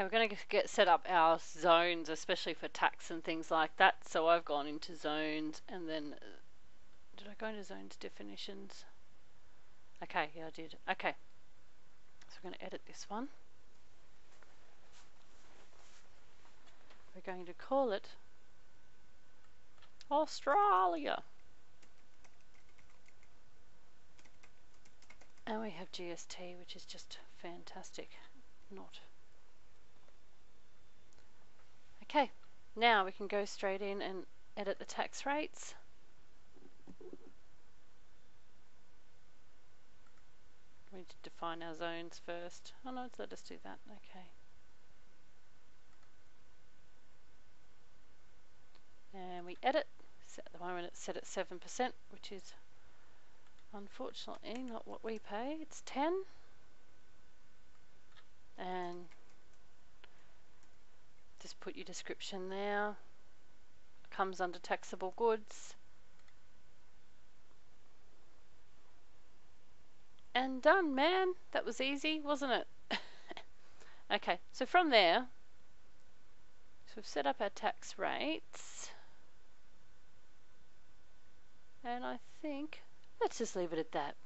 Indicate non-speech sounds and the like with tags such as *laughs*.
Okay, we're going to get set up our zones, especially for tax and things like that. So I've gone into zones and then, uh, did I go into zones definitions? Okay, yeah I did. Okay, so we're going to edit this one. We're going to call it Australia. And we have GST, which is just fantastic. Not. Okay, now we can go straight in and edit the tax rates. We need to define our zones first. Oh no, let us do that. Okay. And we edit. So at the moment it's set at 7%, which is unfortunately not what we pay. It's 10 and put your description there. Comes under taxable goods. And done, man. That was easy, wasn't it? *laughs* okay, so from there, so we've set up our tax rates. And I think, let's just leave it at that.